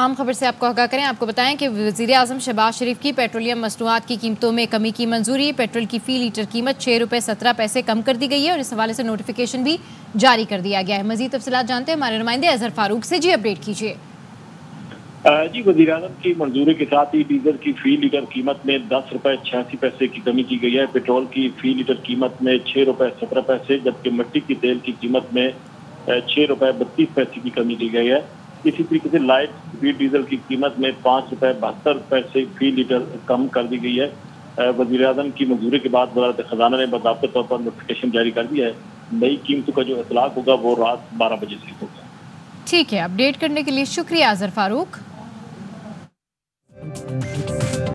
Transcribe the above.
आम खबर से आपको आगाह करें। आपको बताएँ कि वज़ीर अजम शहबाज शरीफ की पेट्रोलियम मसनूआत की कीमतों में कमी की मंजूरी, पेट्रोल की फ़ी लीटर कीमत छः रुपये सत्रह पैसे कम कर दी गई है और इस हवाले से नोटिफिकेशन भी जारी कर दिया गया है। मजीद तफसलत जानते हैं हमारे नुमाइंदे अजहर फारूक से। जी, अपडेट कीजिए। जी वजी अजम की मंजूरी के साथ ही डीजल की फ़ी लीटर कीमत में दस रुपए छियासी पैसे की कमी की गई है। पेट्रोल की फ़ी लीटर कीमत में छः रुपए सत्रह पैसे, जबकि मिट्टी की तेल की कीमत में छः रुपए बत्तीस पैसे की कमी की गई है। इसी तरीके से लाइट स्पीड डीजल की कीमत में पाँच रुपए बहत्तर पैसे फ़ी लीटर कम कर दी गई है। वज़ीर अजम की मंजूरी के बाद वजारत खजाना ने बाबा तौर पर नोटिफिकेशन जारी कर दिया है। नई कीमतों का जो इतलाक होगा, वो रात बारह बजे से होगा। ठीक है, अपडेट करने के लिए शुक्रिया आजर फारूक।